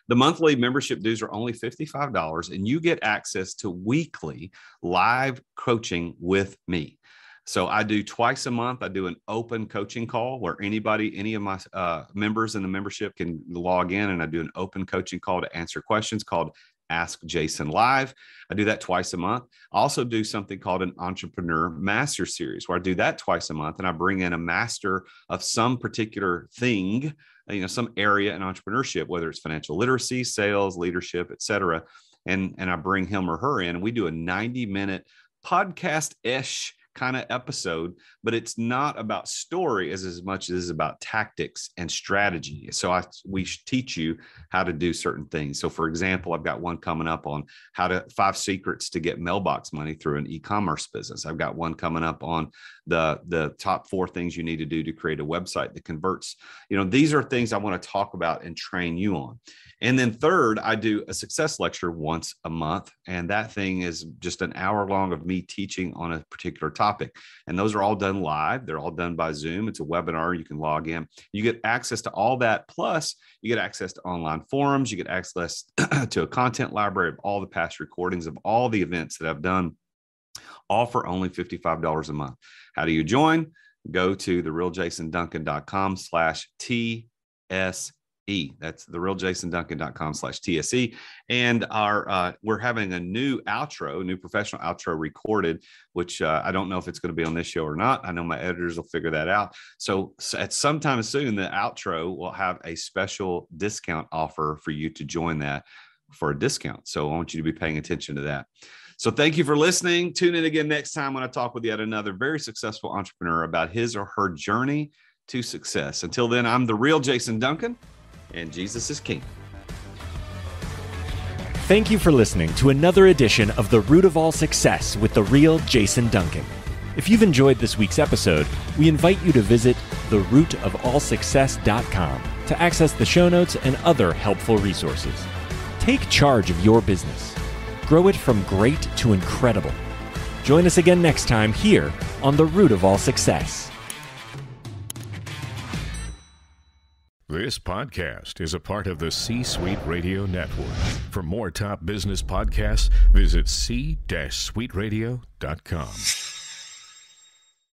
The monthly membership dues are only $55, and you get access to weekly live coaching with me. So I do twice a month. I do an open coaching call where anybody, any of my uh, members in the membership can log in, and I do an open coaching call to answer questions called Ask Jason Live. I do that twice a month. I also do something called an Entrepreneur Master Series, where I do that twice a month, and I bring in a master of some particular thing you know some area in entrepreneurship whether it's financial literacy sales leadership et cetera and and i bring him or her in and we do a 90 minute podcast ish kind of episode, but it's not about story as, as much as it is about tactics and strategy. So I we teach you how to do certain things. So for example, I've got one coming up on how to five secrets to get mailbox money through an e-commerce business. I've got one coming up on the the top four things you need to do to create a website that converts. You know, these are things I want to talk about and train you on. And then third, I do a success lecture once a month. And that thing is just an hour long of me teaching on a particular topic. And those are all done live. They're all done by Zoom. It's a webinar. You can log in. You get access to all that. Plus, you get access to online forums. You get access *clears throat* to a content library of all the past recordings of all the events that I've done, all for only $55 a month. How do you join? Go to therealjasonduncan.com slash TS E. That's the real jasonduncan.com slash TSE. And our uh, we're having a new outro, new professional outro recorded, which uh, I don't know if it's going to be on this show or not. I know my editors will figure that out. So, so at some time soon, the outro will have a special discount offer for you to join that for a discount. So I want you to be paying attention to that. So thank you for listening. Tune in again next time when I talk with yet another very successful entrepreneur about his or her journey to success. Until then, I'm the real Jason Duncan and Jesus is King. Thank you for listening to another edition of The Root of All Success with the real Jason Duncan. If you've enjoyed this week's episode, we invite you to visit therootofallsuccess.com to access the show notes and other helpful resources. Take charge of your business. Grow it from great to incredible. Join us again next time here on The Root of All Success. This podcast is a part of the C Suite Radio Network. For more top business podcasts, visit c-suiteradio.com.